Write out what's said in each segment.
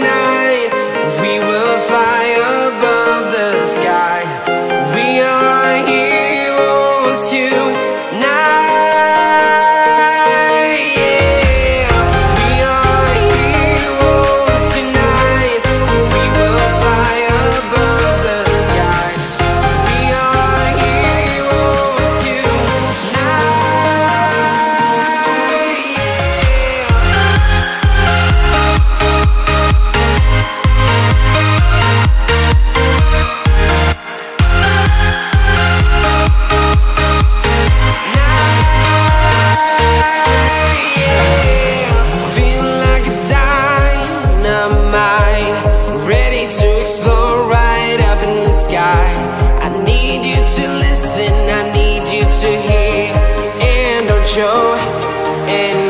Heroes I need you to hear, and don't show any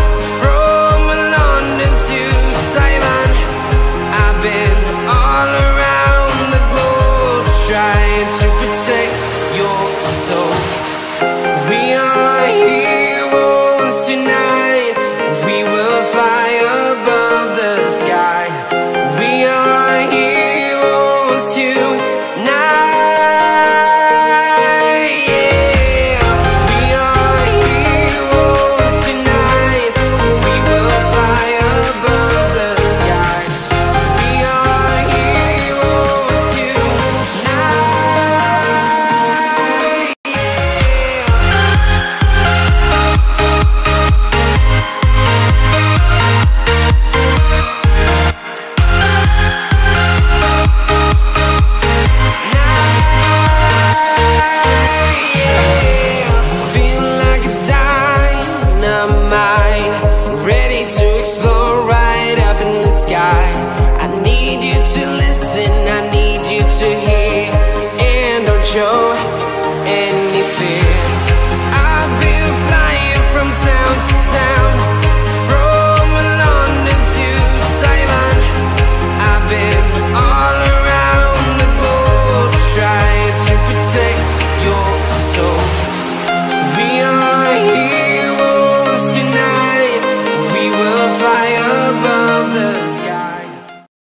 listen,